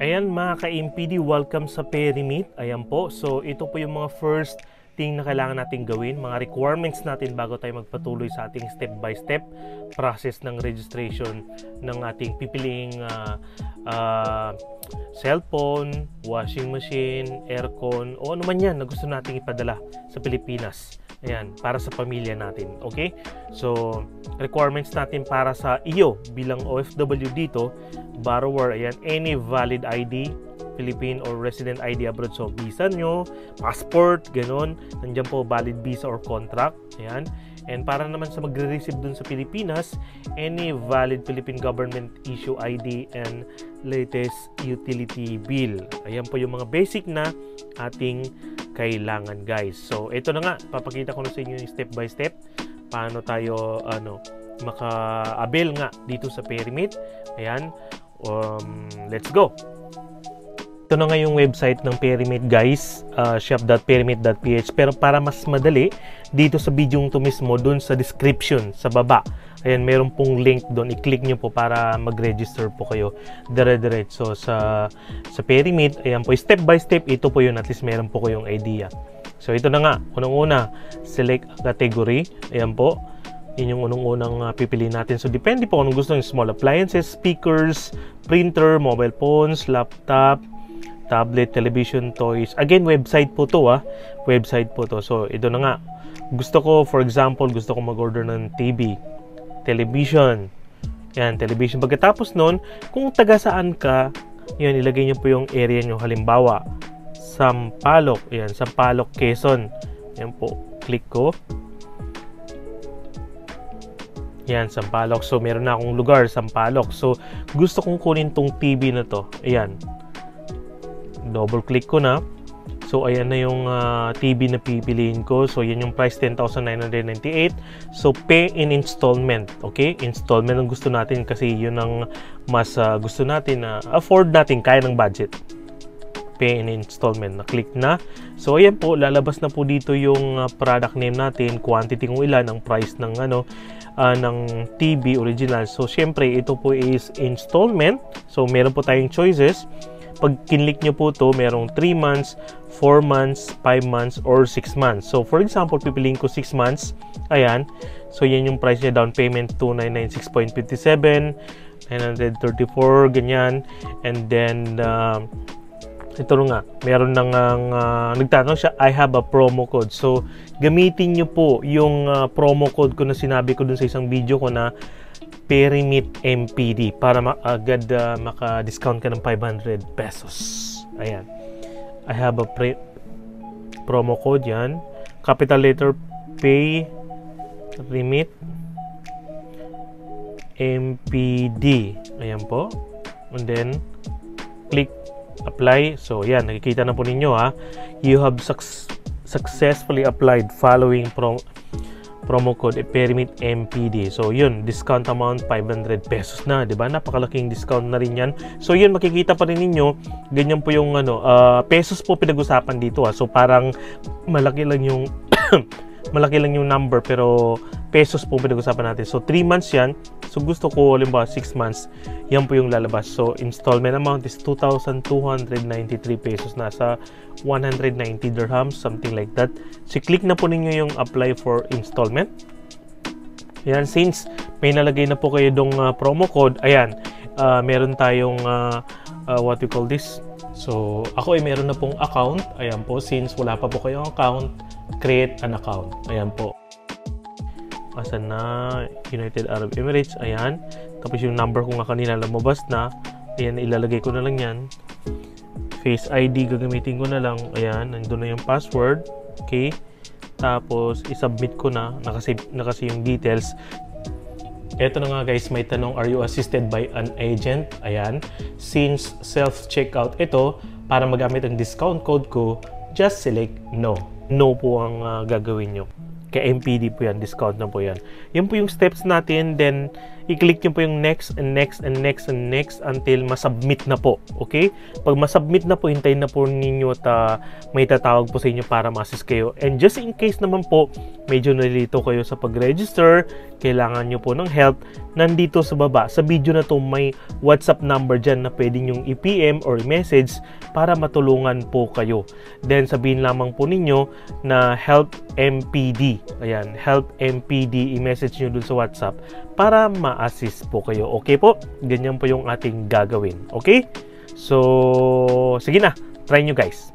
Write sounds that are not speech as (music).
Ayan mga ka-MPD, welcome sa Perimate. Ayan po, so ito po yung mga first thing na kailangan natin gawin, mga requirements natin bago tayo magpatuloy sa ating step-by-step process ng registration ng ating pipiling uh, uh, cellphone, washing machine, aircon, o ano man yan na gusto nating ipadala sa Pilipinas. Ayan, para sa pamilya natin. Okay? So, requirements natin para sa iyo bilang OFW dito, borrower, ayan, any valid ID, Philippine or resident ID abroad. So, visa nyo, passport, ganun. Nandiyan po valid visa or contract. Ayan. And para naman sa magre-receive dun sa Pilipinas, any valid Philippine government issue ID and latest utility bill. Ayan po yung mga basic na ating kailangan guys. So ito na nga, papakita ko na sa inyo yung step by step paano tayo ano maka-avail nga dito sa Perimate. Ayan. Um, let's go. Ito na nga yung website ng Perimate guys, uh, shop.perimate.ph. Pero para mas madali, dito sa video to mismo, dun sa description, sa baba. Ayan, meron pong link doon. I-click nyo po para mag-register po kayo dire-diretso sa, sa Perimate. Ayan po, step by step, ito po yun. At least meron po kayong idea. So, ito na nga. Unang-una, select category. Ayan po. Yun yung unang-unang uh, pipiliin natin. So, depende po kung gusto nyo. Small appliances, speakers, printer, mobile phones, laptop, tablet, television, toys. Again, website po to ah. Website po to. So, ito na nga. Gusto ko, for example, gusto ko mag-order ng TV, television. Yan, television. Pagkatapos nun, kung taga saan ka, yun, ilagay nyo po yung area nyo. Halimbawa, Sampalok. Yan, Sampalok, Quezon. Yan po. Click ko. Yan, Sampalok. So, meron na akong lugar, Sampalok. So, gusto kong kunin tong TV na to. Ayan double click ko na. So ayan na yung uh, ah, TV na pipiliin ko. So yan yung price 10,998 so pay in installment okay? Installment ang gusto natin kasi yun ang mas uh, gusto natin na uh, afford natin kaya ng budget. Pay in installment na click na. So ayan po lalabas na po dito yung uh, product name natin quantity kung ilan ang price ng ano uh, ng TV original. So syempre ito po is installment. So meron po tayong choices pag kinlik nyo po to merong 3 months, 4 months, 5 months, or 6 months. So, for example, pipiliin ko 6 months. Ayan. So, yan yung price niya. Down payment, 2996.57, 934, ganyan. And then, uh, ito nga, meron nang uh, nagtanong siya, I have a promo code. So, gamitin nyo po yung uh, promo code ko na sinabi ko dun sa isang video ko na Perimit MPD para agad uh, maka-discount ka ng 500 pesos. Ayan. I have a pre- promo code yan. Capital letter pay remit MPD. Ayan po. And then, click apply. So, yan. Nakikita na po ninyo ha. You have suc- successfully applied following pro- promo code e Permit MPD. So yun, discount amount 500 pesos na, 'di ba? Napakalaking discount na rin 'yan. So yun makikita pa rin ninyo, ganyan po yung ano, uh, pesos po pinag-usapan dito ah. So parang malaki lang yung (coughs) malaki lang yung number pero pesos po pinag-usapan natin. So 3 months 'yan. So gusto ko halimbawa 6 months, yan po yung lalabas. So installment amount is 2,293 pesos. Nasa 190 dirhams, something like that. So click na po ninyo yung apply for installment. Yan, since may nalagay na po kayo dong uh, promo code, ayan, uh, meron tayong uh, uh, what we call this. So, ako ay meron na pong account. Ayan po, since wala pa po kayong account, create an account. Ayan po asan na United Arab Emirates ayan. Tapos yung number ko nga kanina lumabas na. Ayan ilalagay ko na lang yan. Face ID gagamitin ko na lang. Ayan nandun na yung password. Okay. Tapos isubmit ko na. Nakasave na kasi yung details. Ito na nga guys, may tanong, are you assisted by an agent? Ayan. Since self-checkout ito, para magamit ang discount code ko, just select no. No po ang uh, gagawin nyo. Kay MPD po yan, discount na po yan. Yan po yung steps natin, then i-click nyo po yung next and next and next and next until masubmit na po. Okay? Pag masubmit na po, hintayin na po ninyo at uh, may tatawag po sa inyo para ma-assist kayo. And just in case naman po, medyo nalilito kayo sa pag-register, kailangan nyo po ng help, nandito sa baba, sa video na to may WhatsApp number dyan na pwede nyong i-PM or i-message para matulungan po kayo. Then sabihin lamang po ninyo na help MPD. Ayan, help MPD, i-message nyo dun sa WhatsApp para ma-assist po kayo. Okay po? Ganyan po yung ating gagawin. Okay? So, sige na. Try nyo guys.